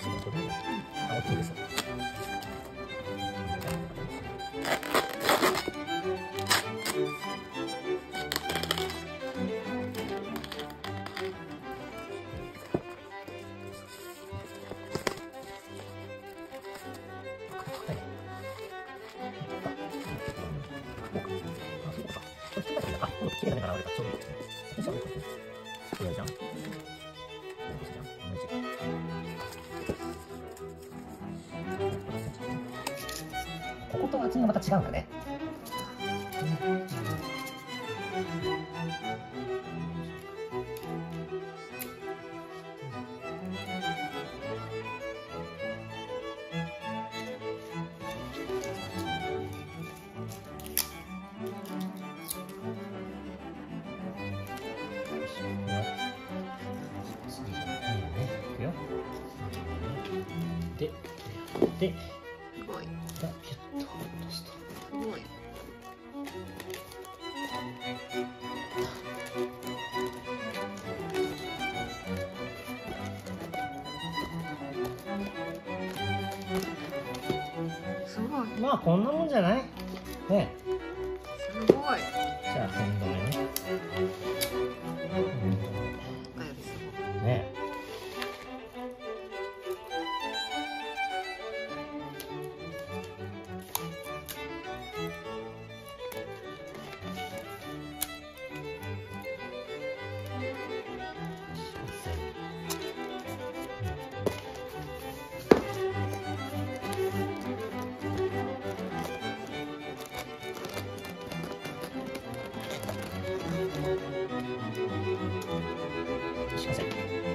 つが取れないあ大きいですあ、この綺麗な目が現れた。ちょうど。じ。ここと厚みがまた違うんだね。で、で、まあこんなもんじゃない？ね。すごい。じゃあ今度目ね。すいません。